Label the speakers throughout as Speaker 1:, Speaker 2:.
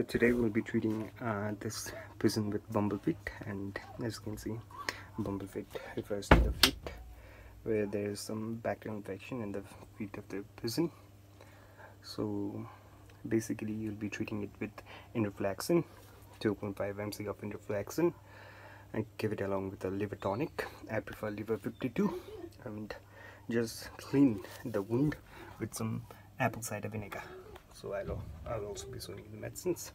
Speaker 1: So today we'll be treating uh, this prison with bumblefoot and as you can see bumblefoot refers to the feet where there's some bacterial infection in the feet of the prison. So basically you'll be treating it with enrofloxacin 2.5 mc of enrofloxacin and give it along with a liver tonic. I prefer liver 52 and just clean the wound with some apple cider vinegar so I'll, I'll also be showing the medicines.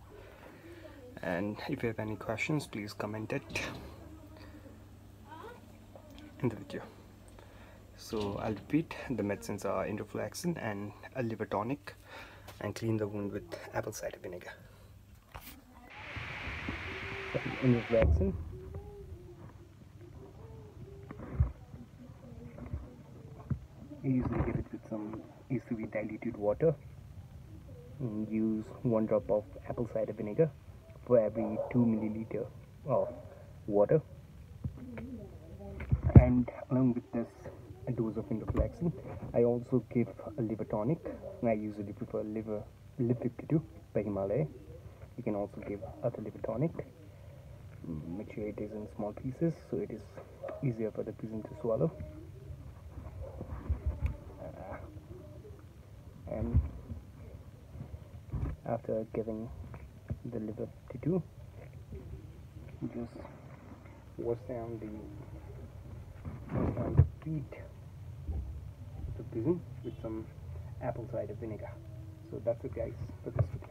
Speaker 1: And if you have any questions please comment it in the video. So I'll repeat the medicines are enrofloxacin and a liver tonic and clean the wound with apple cider vinegar. Enrofloxacin I usually give it with some ACV diluted water use one drop of apple cider vinegar for every 2 milliliter of water. And along with this a dose of enrofloxacin I also give a liver tonic. I usually prefer liver 52 by Himalaya. You can also give other liver tonic. Make sure it is in small pieces so it is easier for the patient to swallow. Uh, and after giving the liver tissue just wash down the feet of the pigeon with some apple cider vinegar. So that's it guys for this. video